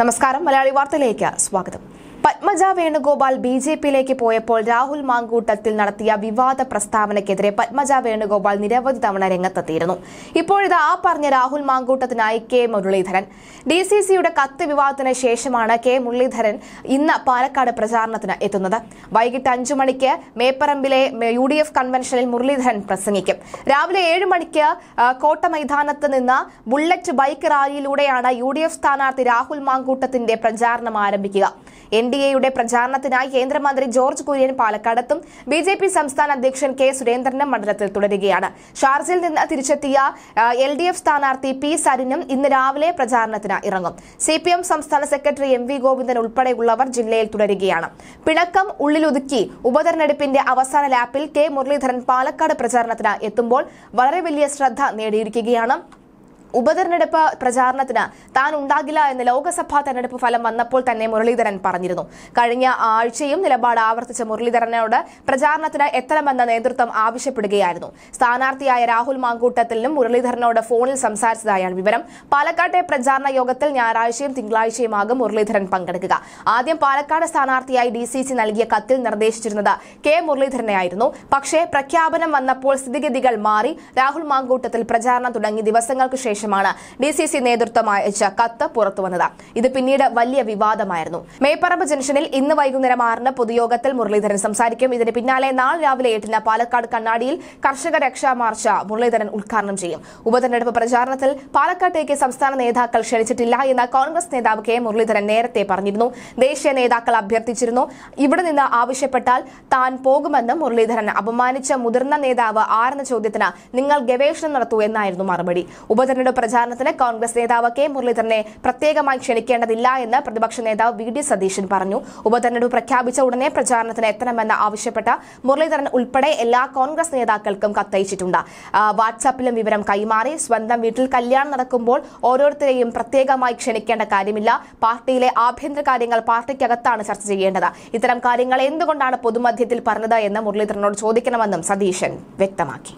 നമസ്കാരം. മലയാളി വാർത്തയിലേക്ക് സ്വാഗതം. പത്മജ വേണുഗോപാൽ ബി ജെ പിയിലേക്ക് പോയപ്പോൾ രാഹുൽ മാങ്കൂട്ടത്തിൽ നടത്തിയ വിവാദ പ്രസ്താവനയ്ക്കെതിരെ പത്മജ വേണുഗോപാൽ നിരവധി തവണ രംഗത്തെത്തിയിരുന്നു. ഇപ്പോഴിത് ആ പറഞ്ഞ രാഹുൽ മാങ്കൂട്ടത്തിനായി കെ മുരളീധരൻ ഡി സി സിയുടെ കത്ത് വിവാദത്തിന് ശേഷമാണ് കെ മുരളീധരൻ ഇന്ന് പാലക്കാട് പ്രചാരണത്തിന് എത്തുന്നത്. വൈകിട്ട് അഞ്ചു മണിക്ക് മേപ്പറമ്പിലെ യു ഡി എഫ് കൺവെൻഷനിൽ മുരളീധരൻ പ്രസംഗിക്കും. രാവിലെ ഏഴ് മണിക്ക് കോട്ട മൈതാനത്ത് നിന്ന് ബുള്ളറ്റ് ബൈക്ക് റാലിയിലൂടെയാണ് യു ഡി എഫ് സ്ഥാനാർത്ഥി രാഹുൽ മാങ്കൂട്ടത്തിന്റെ പ്രചാരണം ആരംഭിക്കുക. എൻ ഡി എയുടെ പ്രചാരണത്തിനായി കേന്ദ്രമന്ത്രി ജോർജ് കുര്യൻ പാലക്കാടത്തും. ബി ജെ പി സംസ്ഥാന അധ്യക്ഷൻ കെ സുരേന്ദ്രനും മണ്ഡലത്തിൽ തുടരുകയാണ്. ഷാർജയിൽ നിന്ന് തിരിച്ചെത്തിയ എൽ ഡി എഫ് സ്ഥാനാർത്ഥി പി സരിനും ഇന്ന് രാവിലെ പ്രചാരണത്തിന് ഇറങ്ങും. സി പി എം സംസ്ഥാന സെക്രട്ടറി എം വി ഗോവിന്ദൻ ഉൾപ്പെടെയുള്ളവർ ജില്ലയിൽ തുടരുകയാണ്. പിണക്കം ഉള്ളിലൊതുക്കി ഉപതെരഞ്ഞെടുപ്പിന്റെ അവസാന ലാപ്പിൽ കെ മുരളീധരൻ പാലക്കാട് പ്രചാരണത്തിന് എത്തുമ്പോൾ വളരെ വലിയ ശ്രദ്ധ നേടിയിരിക്കുകയാണ്. ഉപതെരഞ്ഞെടുപ്പ് പ്രചാരണത്തിന് താൻ ഉണ്ടാകില്ല എന്ന് ലോക്സഭാ തെരഞ്ഞെടുപ്പ് ഫലം വന്നപ്പോൾ തന്നെ മുരളീധരൻ പറഞ്ഞിരുന്നു. കഴിഞ്ഞ ആഴ്ചയും നിലപാട് ആവർത്തിച്ച മുരളീധരനോട് പ്രചാരണത്തിന് എത്തണമെന്ന നേതൃത്വം ആവശ്യപ്പെടുകയായിരുന്നു. സ്ഥാനാർത്ഥിയായ രാഹുൽ മാങ്കൂട്ടത്തിലും മുരളീധരനോട് ഫോണിൽ സംസാരിച്ചതായാണ് വിവരം. പാലക്കാട്ടെ പ്രചാരണ യോഗത്തിൽ ഞായറാഴ്ചയും തിങ്കളാഴ്ചയുമാകും മുരളീധരൻ പങ്കെടുക്കുക. ആദ്യം പാലക്കാട് സ്ഥാനാർത്ഥിയായി ഡി നൽകിയ കത്തിൽ നിർദ്ദേശിച്ചിരുന്നത് കെ മുരളീധരനെയായിരുന്നു. പക്ഷേ പ്രഖ്യാപനം വന്നപ്പോൾ സ്ഥിതിഗതികൾ മാറി. രാഹുൽ മാങ്കൂട്ടത്തിൽ പ്രചാരണം തുടങ്ങി ദിവസങ്ങൾക്ക് ശേഷമാണ് ഡി സി സി നേതൃത്വം അയച്ച കത്ത് പുറത്തുവന്നത്. ഇത് പിന്നീട് വലിയ വിവാദമായിരുന്നു. മേപ്പറമ്പ് ജംഗ്ഷനിൽ ഇന്ന് വൈകുന്നേരം ആറിന് പൊതുയോഗത്തിൽ മുരളീധരൻ സംസാരിക്കും. ഇതിന് പിന്നാലെ നാളെ രാവിലെ എട്ടിന് പാലക്കാട് കണ്ണാടിയിൽ കർഷക രക്ഷാ മാർച്ച് മുരളീധരൻ ഉദ്ഘാടനം ചെയ്യും. ഉപതെരഞ്ഞെടുപ്പ് പ്രചാരണത്തിൽ പാലക്കാട്ടേക്ക് സംസ്ഥാന നേതാക്കൾ ക്ഷണിച്ചിട്ടില്ല എന്ന് കോൺഗ്രസ് നേതാവ് കെ മുരളീധരൻ നേരത്തെ പറഞ്ഞിരുന്നു. ദേശീയ നേതാക്കൾ അഭ്യർത്ഥിച്ചിരുന്നു. ഇവിടെ നിന്ന് ആവശ്യപ്പെട്ടാൽ താൻ പോകുമെന്നും മുരളീധരൻ അപമാനിച്ച മുതിർന്ന നേതാവ് ആരെന്ന ചോദ്യത്തിന് നിങ്ങൾ ഗവേഷണം നടത്തൂ എന്നായിരുന്നു മറുപടി. ഉപതെരഞ്ഞെടുപ്പ് പ്രചാരണത്തിന് കോൺഗ്രസ് നേതാവ് കെ മുരളീധരനെ പ്രത്യേകമായി ക്ഷണിക്കേണ്ടതില്ല എന്ന് പ്രതിപക്ഷ നേതാവ് വി ഡി സതീശൻ പറഞ്ഞു. ഉപതെരഞ്ഞെടുപ്പ് പ്രഖ്യാപിച്ച ഉടനെ പ്രചാരണത്തിന് എത്തണമെന്ന് ആവശ്യപ്പെട്ട മുരളീധരൻ ഉൾപ്പെടെ എല്ലാ കോൺഗ്രസ് നേതാക്കൾക്കും കത്തയച്ചിട്ടുണ്ട്. വാട്സാപ്പിലും വിവരം കൈമാറി സ്വന്തം വീട്ടിൽ കല്യാണം നടക്കുമ്പോൾ ഓരോരുത്തരെയും പ്രത്യേകമായി ക്ഷണിക്കേണ്ട കാര്യമില്ല. പാർട്ടിയിലെ ആഭ്യന്തര കാര്യങ്ങൾ പാർട്ടിക്കകത്താണ് ചർച്ച ചെയ്യേണ്ടത്. ഇത്തരം കാര്യങ്ങൾ എന്തുകൊണ്ടാണ് പൊതുമധ്യത്തിൽ പറഞ്ഞത് എന്ന് മുരളീധരനോട് ചോദിക്കണമെന്നും സതീശൻ വ്യക്തമാക്കി.